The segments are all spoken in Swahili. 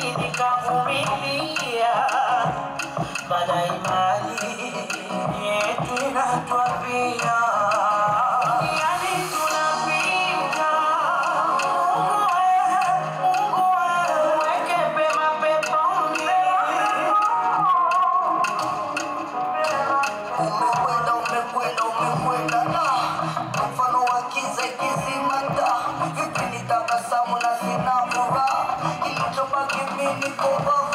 You got for me. Oh,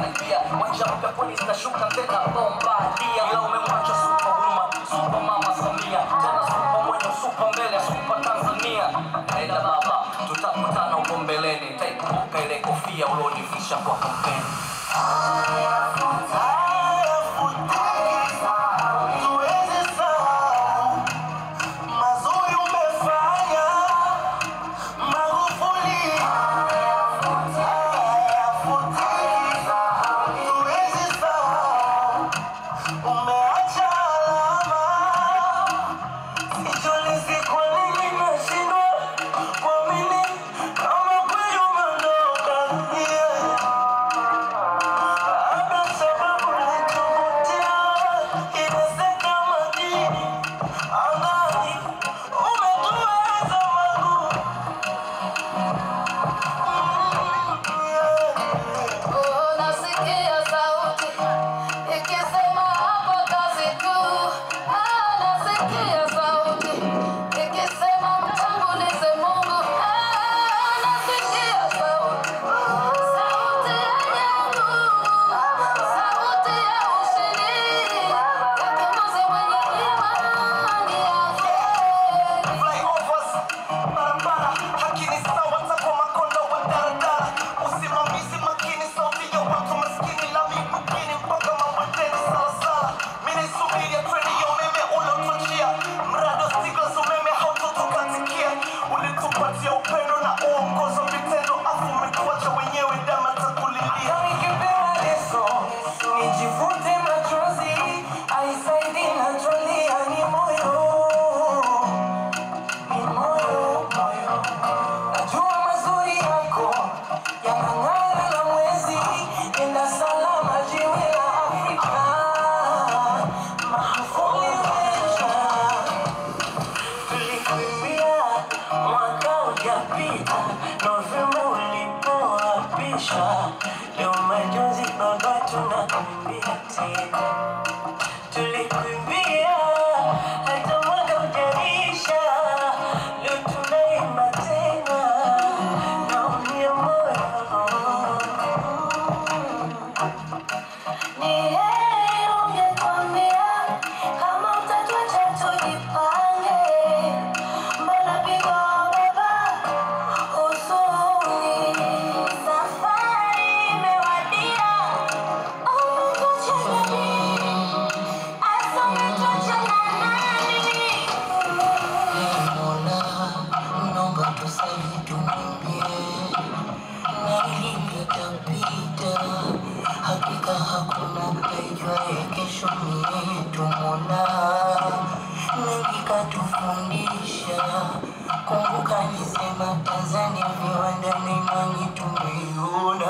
kuingia wanja mpya kuni zitashuka tena. Bombardia. Ila umemwacha supa huma supa mama Samia. Tena supa mwenye supa mbele supa Tanzania. Enda baba tutakutana huko mbeleni. Taikumbuka ile kofia ulionifisha kwa kampeni. do not be taken. katufundisha. Kumbuka nisema Tanzania viwandani, imani tumeiona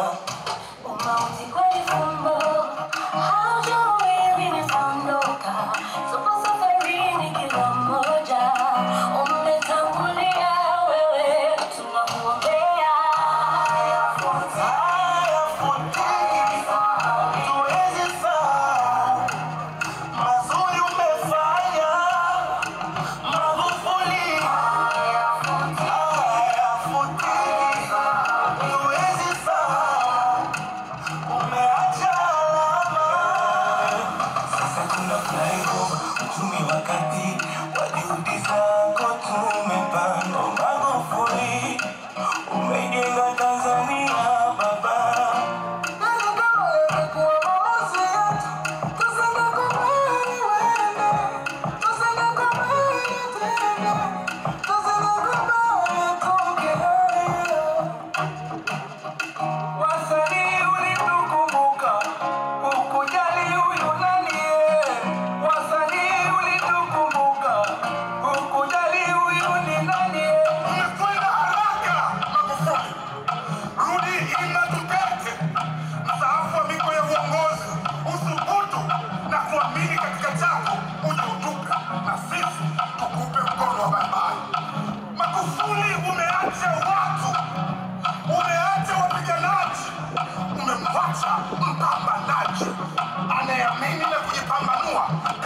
mingine 啊